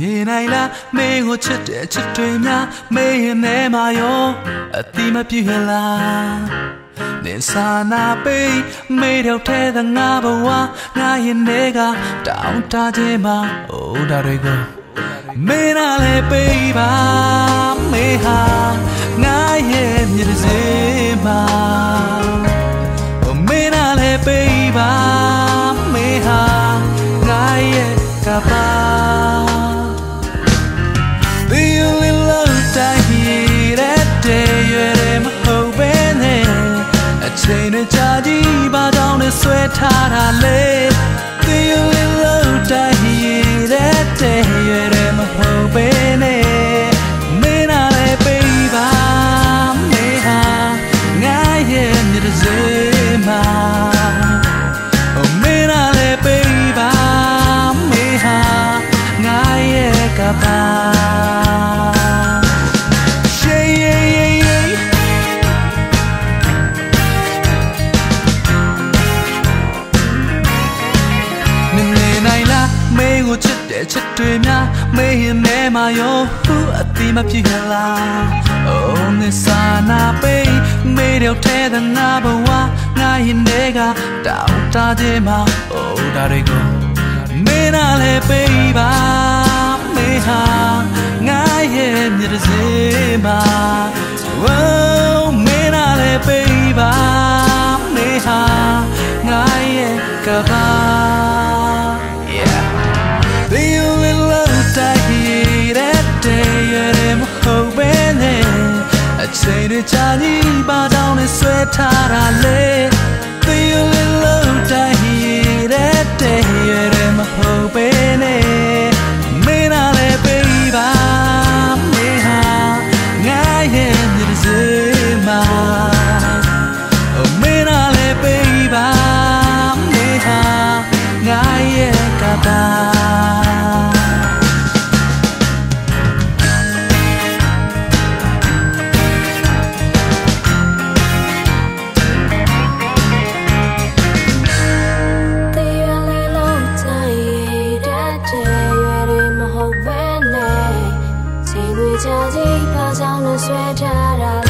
နိုင်လားမင်းကိုချစ်တဲ့ချစ်တွေများမေးရင်မဲမရောအတိမပြည့်လားနေစာနာပေးမေးတော့ထဲတဲ့ငါဘဝငါရင်တွေကတောင်းတခြင်းမှာအိုးဒါတွေကိုမေးနာလေပေးပါမေးဟာ ချိန်နဲ့ကြာကြီးပါတောင်းနဲ့ဆွဲထားတာလေဒီလီလောတိုင်းရဲ့တဲ့ရွယ်တယ်မဟုတ်ပဲနဲ့မင်းနာလည်းပေးပါမေဟာငါရဲ့မြစ်စေးမှာ Oh, mira le peiba, meha, ngaye kapa. Yeah, ကိုချစ်တဲ့ချစ်တွေများမေးရင်မဲမရောသူအတိမဖြစ်လားအိုးနေစာနာပေးမေးတော့တဲ့ငါဘဝငါရင်တွေကတောင်းတခြင်းမှာအိုးဒါတွေကိုမေးနာလေပေးပါမေးဟာငါရဲ့မြစ်စေးမှာ Oh မေးနာလေပေးပါမေးဟာငါရဲ့ကဘာ I say the Johnny ba down and sweat ထားတာလေ The only love that he that day you're my hope and I မင်းနာလေပေးပါမင်းဟာငါရဲ့မြစ်စေးမှာ Oh, mira le peiba, meha, gaie kata. ကြောင့်လွန်ဆွဲထားတာ